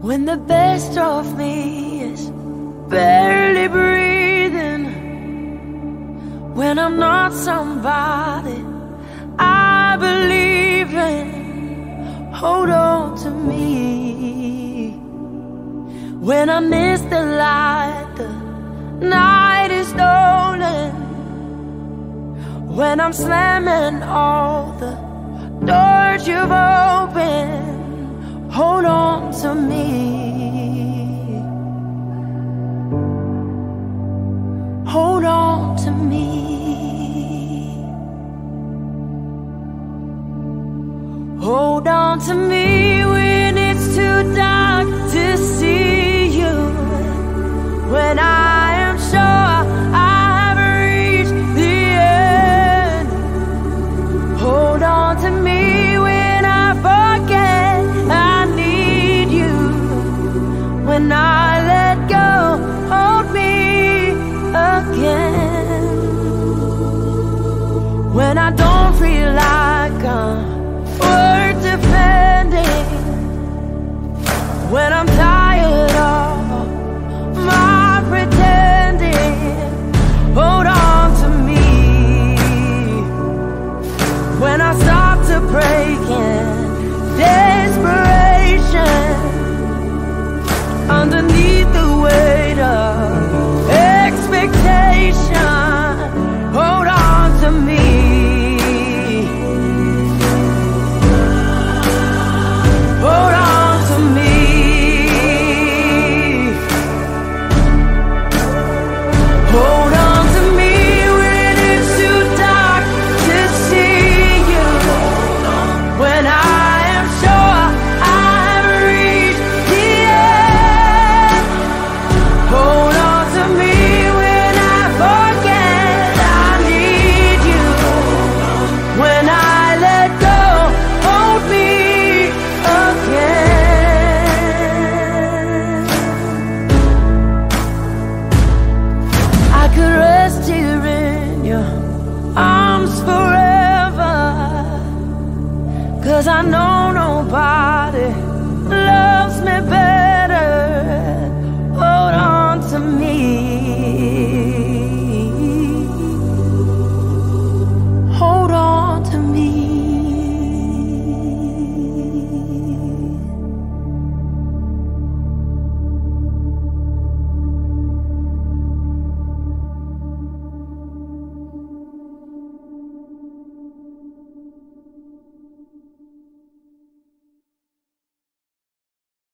When the best of me is barely breathing, when I'm not somebody I believe in, hold on to me. When I miss the light, the night is stolen. When I'm slamming all the doors you've opened, hold on to me. Hold on to me. Hold on to me. I don't Cause I know nobody loves me better.